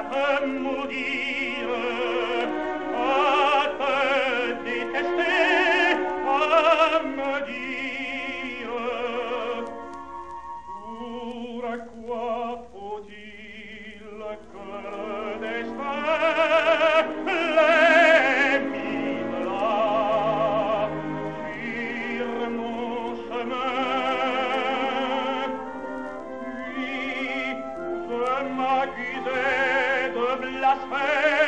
sapremmo dire a te di te, a las fe.